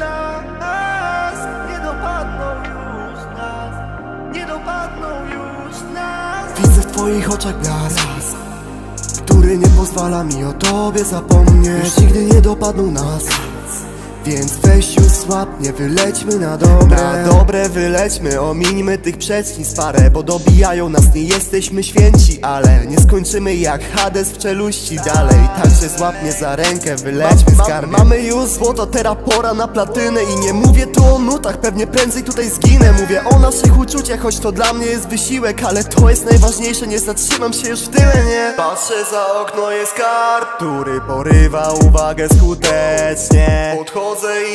nas. Nie dopadną już nas. Nie dopadną już nas. Widzę w twoich oczach blask Który nie pozwala mi o tobie zapomnieć. Nigdy nie dopadną nas więc weź już słabnie, wylećmy na dobre. Na dobre wylećmy, omińmy tych przeciwstw parę Bo dobijają nas, nie jesteśmy święci Ale nie skończymy jak Hades w czeluści dalej. Także złap mnie za rękę, wylećmy z karmy. Mamy już złoto, teraz pora na platynę I nie mówię tu o nutach, pewnie prędzej tutaj zginę. Mówię o naszych uczuciach, choć to dla mnie jest wysiłek Ale to jest najważniejsze, nie zatrzymam się już w tyle, nie? Patrzę za okno, jest skarb, który porywa uwagę skutecznie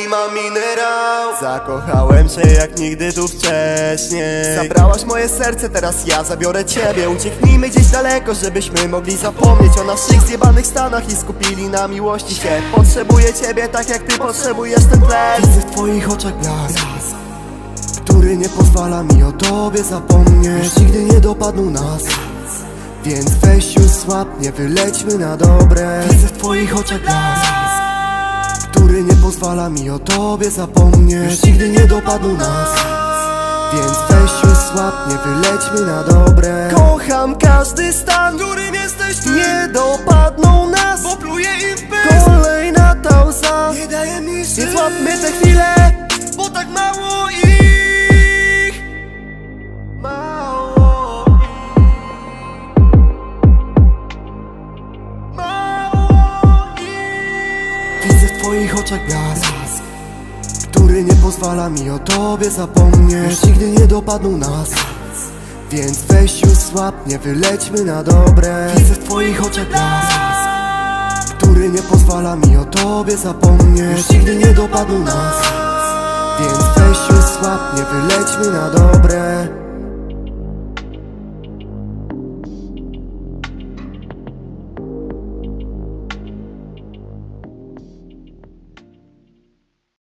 I mam minerał. Zakochałem się jak nigdy tu wcześniej. Zabrałaś moje serce, teraz ja zabiorę ciebie. Ucieknijmy gdzieś daleko, żebyśmy mogli zapomnieć O naszych zjebanych stanach i skupili na miłości się. Potrzebuję ciebie tak jak ty potrzebujesz ten tlen Widzę w twoich oczach blask Który nie pozwala mi o tobie zapomnieć. Nigdy nie dopadną nas więc weź już słabnie, wylećmy na dobre. Widzę w twoich oczach blask Który nie pozwala mi o tobie zapomnieć. Nigdy nie dopadną nas. Więc weź już słabnie, wylećmy na dobre. Kocham każdy stan, którym jesteś ty. Nie dopadną nas, bo pluję im w pysk. Kolejna ta łza, nie daje mi żyć. Więc łapmy te chwile, Twoich oczach blask Który nie pozwala mi o tobie zapomnieć. Nigdy nie dopadną nas Więc weź już słabnie, wylećmy na dobre. Widzę w twoich oczach blask Który nie pozwala mi o tobie zapomnieć. Nigdy nie dopadną nas Więc weź już słabnie, wylećmy na dobre